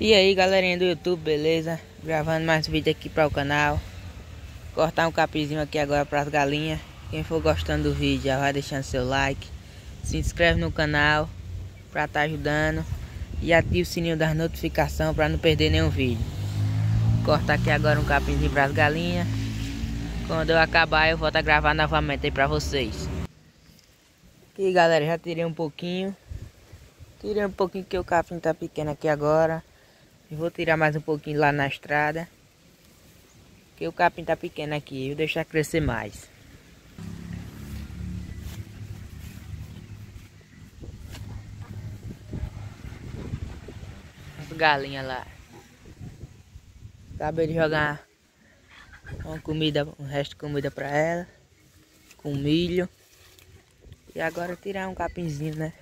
E aí galerinha do YouTube, beleza? Gravando mais vídeo aqui para o canal. Cortar um capizinho aqui agora para as galinhas. Quem for gostando do vídeo já vai deixando seu like. Se inscreve no canal para estar tá ajudando. E ativa o sininho das notificações para não perder nenhum vídeo. Cortar aqui agora um capinzinho para as galinhas. Quando eu acabar eu estar tá gravando novamente aí para vocês. Aqui galera, já tirei um pouquinho. Tirei um pouquinho que o capim tá pequeno aqui agora vou tirar mais um pouquinho lá na estrada. Que o capim tá pequeno aqui. Vou deixar crescer mais. As galinhas lá. Acabei de jogar uma comida, um resto de comida para ela. Com milho. E agora tirar um capinzinho, né?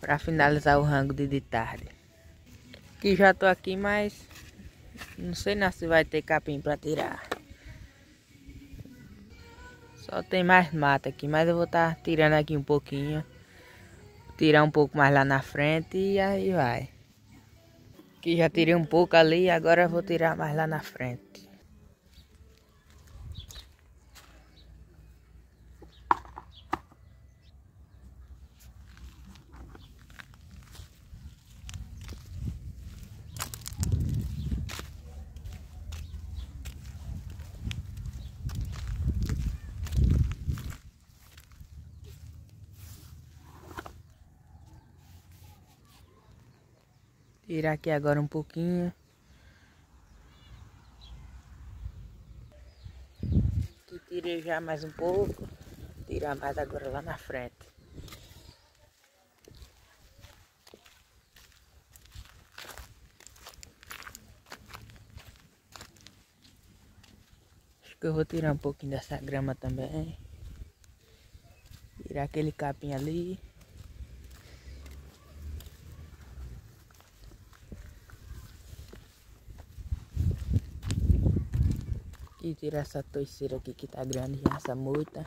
Para finalizar o rango de, de tarde que já tô aqui, mas não sei não se vai ter capim para tirar. Só tem mais mata aqui, mas eu vou estar tá tirando aqui um pouquinho. Tirar um pouco mais lá na frente e aí vai. Aqui já tirei um pouco ali, agora vou tirar mais lá na frente. Tirar aqui agora um pouquinho. Aqui tirei já mais um pouco. Tirar mais agora lá na frente. Acho que eu vou tirar um pouquinho dessa grama também. Tirar aquele capim ali. Tirar essa toiceira aqui que tá grande essa moita.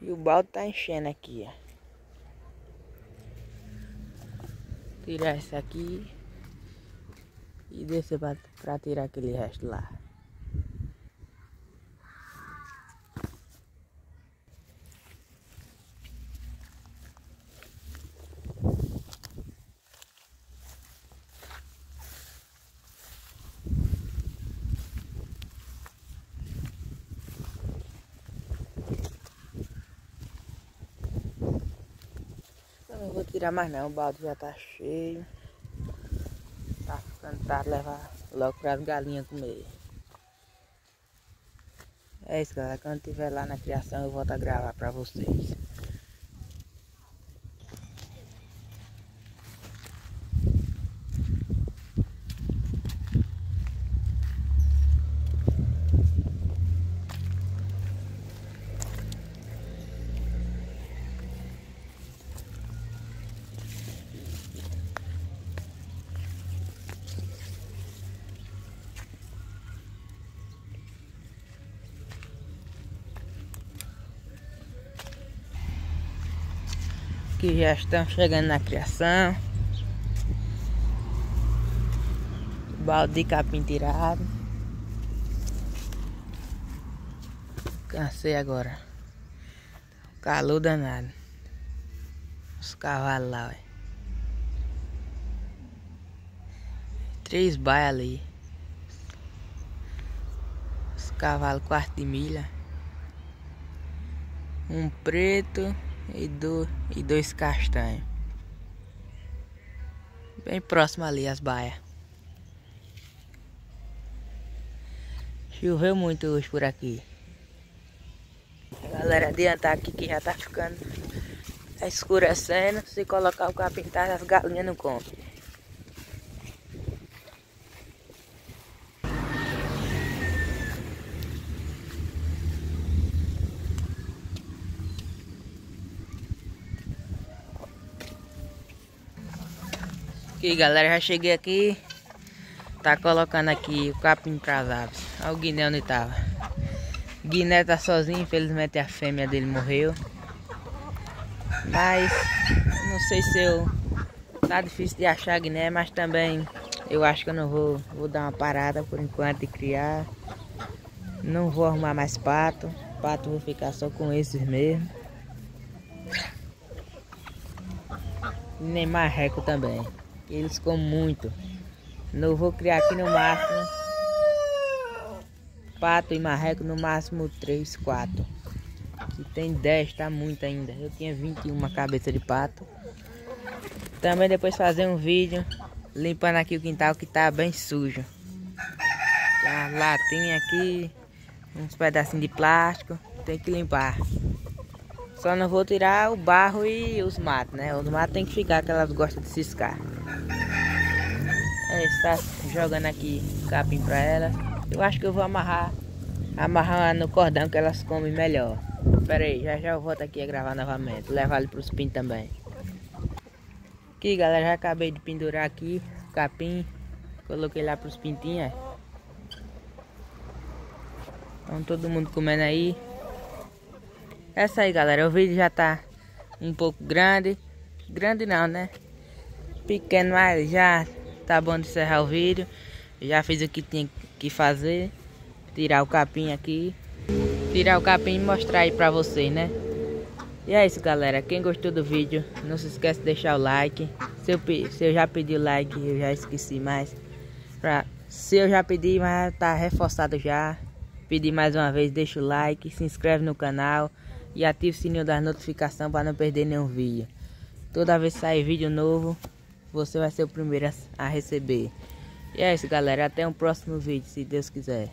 E o balde tá enchendo aqui, ó. Tirar essa aqui. E descer pra, pra tirar aquele resto lá. não vou tirar mais não, o balde já tá cheio. Tá ficando tarde levar logo para as galinhas comer. É isso galera, quando tiver lá na criação eu volto a gravar para vocês. Que já estão chegando na criação. Balde de capim tirado. Cansei agora. Calor danado. Os cavalos lá, ué. Três baias ali. Os cavalos quarto de milha. Um preto e, do, e dois castanhos. Bem próximo ali as baias. Choveu muito hoje por aqui. Galera, adiantar aqui que já tá ficando escurecendo. Se colocar o capim, as galinhas não comem. Aqui galera, já cheguei aqui Tá colocando aqui o capim para as aves Olha o Guiné onde tava Guiné tá sozinho, infelizmente a fêmea dele morreu Mas não sei se eu tá difícil de achar guiné, mas também eu acho que eu não vou, vou dar uma parada por enquanto de criar. Não vou arrumar mais pato. Pato vou ficar só com esses mesmo. Nem marreco também. Eles comem muito. Não vou criar aqui no máximo. Pato e marreco no máximo 3, 4. Se tem 10, tá muito ainda. Eu tinha 21 cabeça de pato. Também depois fazer um vídeo limpando aqui o quintal que tá bem sujo. Tem uma latinha aqui, uns pedacinhos de plástico, tem que limpar. Só não vou tirar o barro e os matos, né? Os matos tem que ficar, que elas gostam de ciscar. É, está jogando aqui capim pra elas. Eu acho que eu vou amarrar, amarrar no cordão que elas comem melhor. Pera aí, já já eu volto aqui a gravar novamente. Levar ele pros pins também. Aqui galera, já acabei de pendurar aqui capim. Coloquei lá pros pintinhos. Então todo mundo comendo aí. Essa aí galera, o vídeo já tá um pouco grande. Grande não, né? Pequeno, mas já tá bom de encerrar o vídeo. Já fiz o que tinha que fazer. Tirar o capim aqui. Tirar o capim e mostrar aí pra vocês, né? E é isso, galera. Quem gostou do vídeo, não se esquece de deixar o like. Se eu, se eu já pedi o like, eu já esqueci mais. Pra, se eu já pedi, mas tá reforçado já. Pedi mais uma vez, deixa o like, se inscreve no canal e ative o sininho das notificações para não perder nenhum vídeo. Toda vez que sair vídeo novo, você vai ser o primeiro a, receber. E é isso, galera. Até o um próximo vídeo, se Deus quiser.